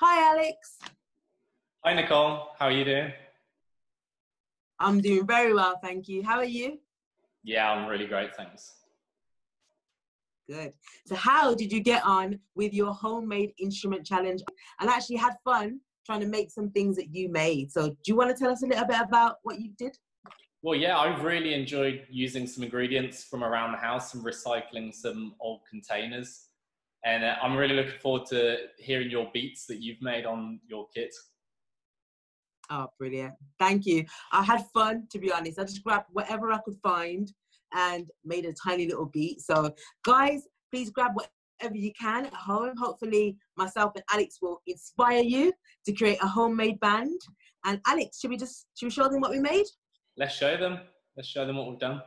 Hi, Alex. Hi, Nicole. How are you doing? I'm doing very well, thank you. How are you? Yeah, I'm really great, thanks. Good. So, how did you get on with your homemade instrument challenge? And actually had fun trying to make some things that you made. So, do you want to tell us a little bit about what you did? Well, yeah, I really enjoyed using some ingredients from around the house and recycling some old containers. And uh, I'm really looking forward to hearing your beats that you've made on your kit. Oh, brilliant. Thank you. I had fun, to be honest. I just grabbed whatever I could find and made a tiny little beat. So, guys, please grab whatever you can at home. Hopefully, myself and Alex will inspire you to create a homemade band. And Alex, should we just should we show them what we made? Let's show them. Let's show them what we've done.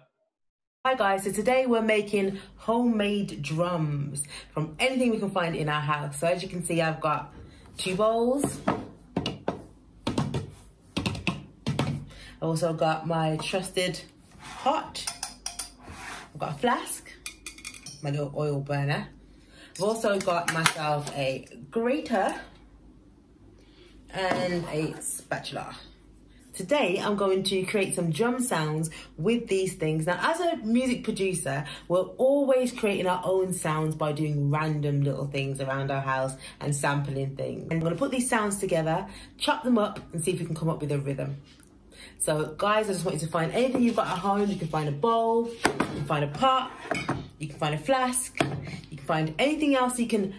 Hi guys, so today we're making homemade drums from anything we can find in our house. So as you can see, I've got two bowls. I also got my trusted pot. I've got a flask, my little oil burner. I've also got myself a grater and a spatula. Today, I'm going to create some drum sounds with these things. Now, as a music producer, we're always creating our own sounds by doing random little things around our house and sampling things. And I'm gonna put these sounds together, chop them up, and see if we can come up with a rhythm. So, guys, I just want you to find anything you've got at home. You can find a bowl, you can find a pot, you can find a flask, you can find anything else you can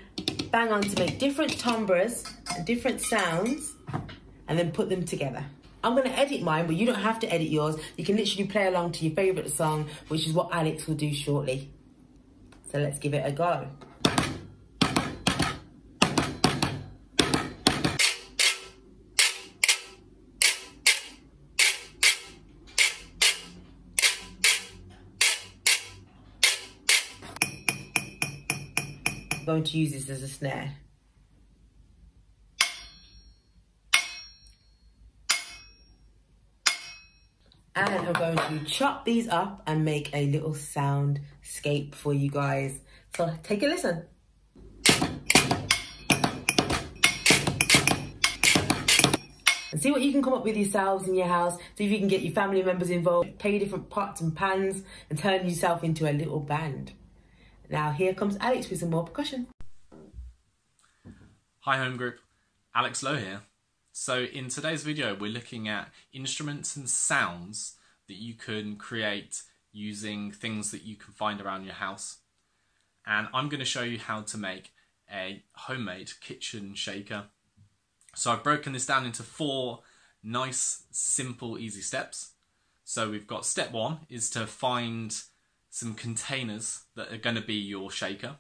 bang on to make different timbres and different sounds, and then put them together. I'm going to edit mine, but you don't have to edit yours. You can literally play along to your favourite song, which is what Alex will do shortly. So let's give it a go. Going to use this as a snare. And I'm going to chop these up and make a little soundscape for you guys. So take a listen. And see what you can come up with yourselves in your house. See if you can get your family members involved, play different pots and pans and turn yourself into a little band. Now here comes Alex with some more percussion. Hi home group, Alex Lowe here. So in today's video, we're looking at instruments and sounds that you can create using things that you can find around your house. And I'm going to show you how to make a homemade kitchen shaker. So I've broken this down into four nice, simple, easy steps. So we've got step one is to find some containers that are going to be your shaker.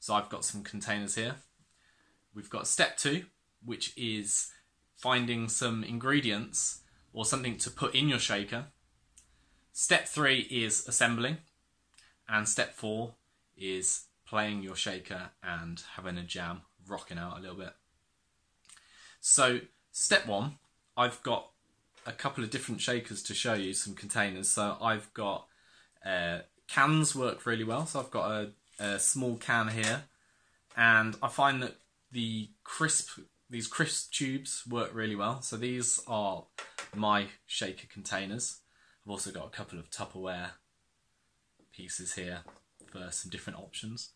So I've got some containers here. We've got step two, which is finding some ingredients or something to put in your shaker. Step three is assembling. And step four is playing your shaker and having a jam, rocking out a little bit. So, step one, I've got a couple of different shakers to show you, some containers. So, I've got uh, cans work really well. So, I've got a, a small can here, and I find that the crisp these crisp tubes work really well. So these are my shaker containers. I've also got a couple of Tupperware pieces here for some different options.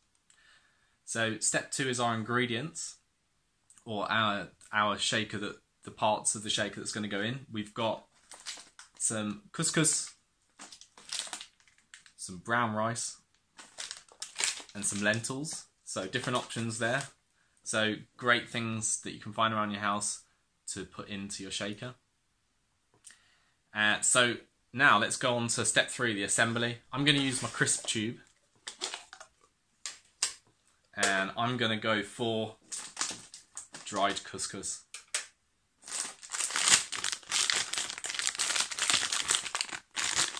So step two is our ingredients, or our our shaker that the parts of the shaker that's going to go in. We've got some couscous, some brown rice, and some lentils. So different options there. So great things that you can find around your house to put into your shaker. Uh, so now let's go on to step three, the assembly. I'm going to use my crisp tube. And I'm going to go for dried couscous.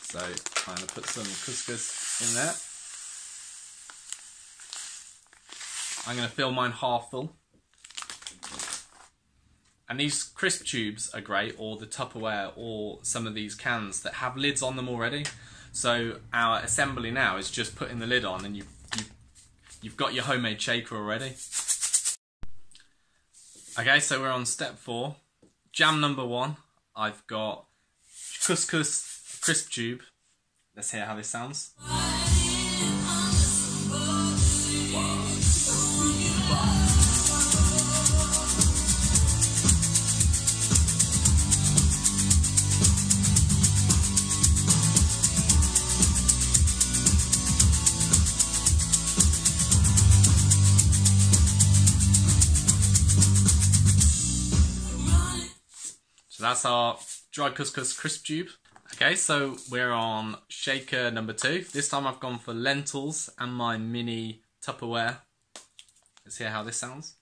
So I'm going to put some couscous in there. I'm going to fill mine half full. And these crisp tubes are great, or the Tupperware, or some of these cans that have lids on them already. So our assembly now is just putting the lid on and you've, you've, you've got your homemade shaker already. Okay, so we're on step four. Jam number one. I've got couscous crisp tube. Let's hear how this sounds. That's our dry couscous crisp tube. Okay, so we're on shaker number two. This time I've gone for lentils and my mini Tupperware. Let's hear how this sounds.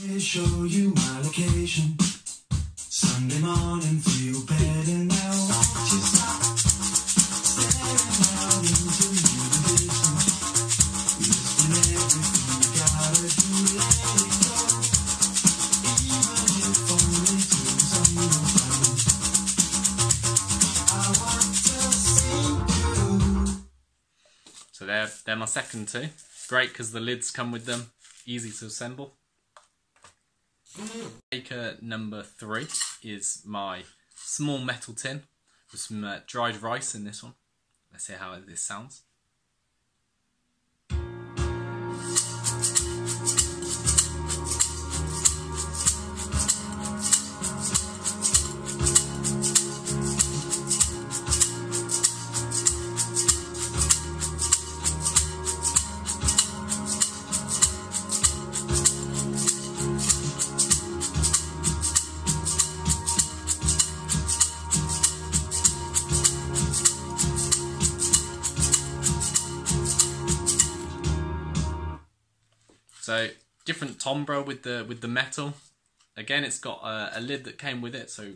We'll show you my location. Sunday morning, they're, they're my second two. Great because the lids come with them, easy to assemble. Shaker number three is my small metal tin with some uh, dried rice in this one. Let's hear how this sounds. So different timbre with the with the metal. Again, it's got a, a lid that came with it, so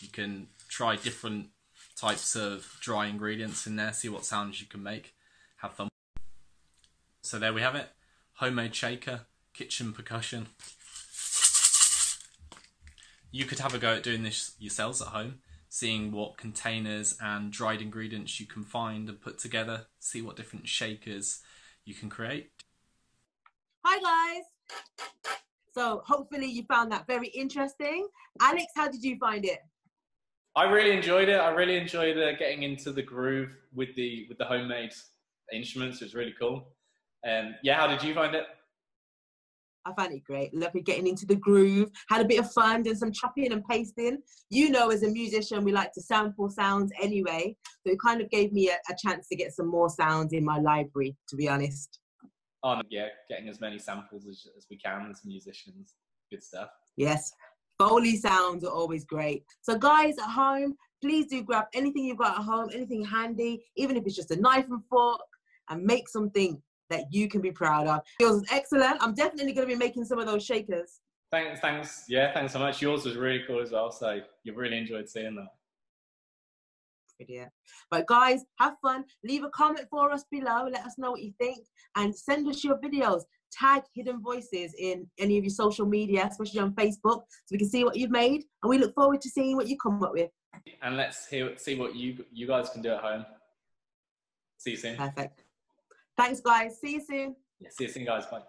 you can try different types of dry ingredients in there, see what sounds you can make. Have fun. So there we have it. Homemade shaker, kitchen percussion. You could have a go at doing this yourselves at home, seeing what containers and dried ingredients you can find and put together, see what different shakers you can create. Hi guys. So hopefully you found that very interesting. Alex, how did you find it? I really enjoyed it. I really enjoyed uh, getting into the groove with the with the homemade instruments. It was really cool. Um, yeah, how did you find it? I found it great. Lovely getting into the groove. Had a bit of fun, did some chopping and pasting. You know, as a musician, we like to sample sounds anyway. So it kind of gave me a, a chance to get some more sounds in my library, to be honest. Oh yeah, getting as many samples as, as we can as musicians. Good stuff. Yes. Foley sounds are always great. So, guys at home, please do grab anything you've got at home, anything handy, even if it's just a knife and fork, and make something that you can be proud of. Yours is excellent. I'm definitely going to be making some of those shakers. Thanks, thanks. Yeah, thanks so much. Yours was really cool as well. So you've really enjoyed seeing that. Brilliant. But guys, have fun. Leave a comment for us below. Let us know what you think, and send us your videos. Tag Hidden Voices in any of your social media, especially on Facebook, so we can see what you've made. And we look forward to seeing what you come up with. And let's hear see what you you guys can do at home. See you soon. Perfect. Thanks, guys. See you soon. Yeah, see you soon, guys. Bye.